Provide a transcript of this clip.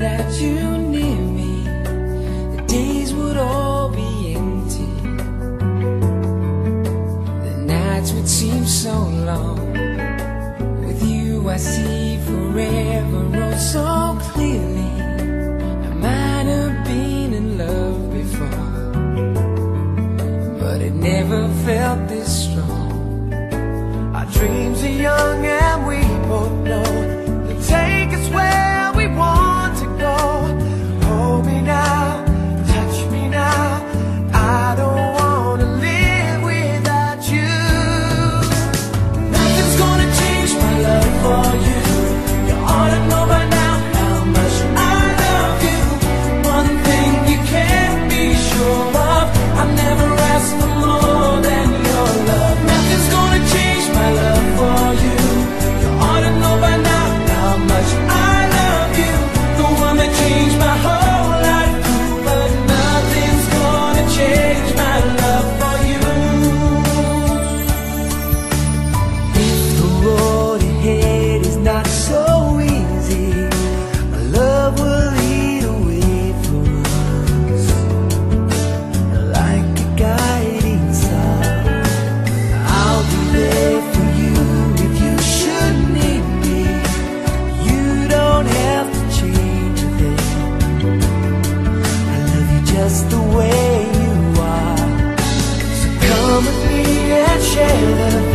without you near me, the days would all be empty. The nights would seem so long. With you, I see forever oh so clearly. I might have been in love before, but it never felt this strong. Our dreams are young Come with me and share. the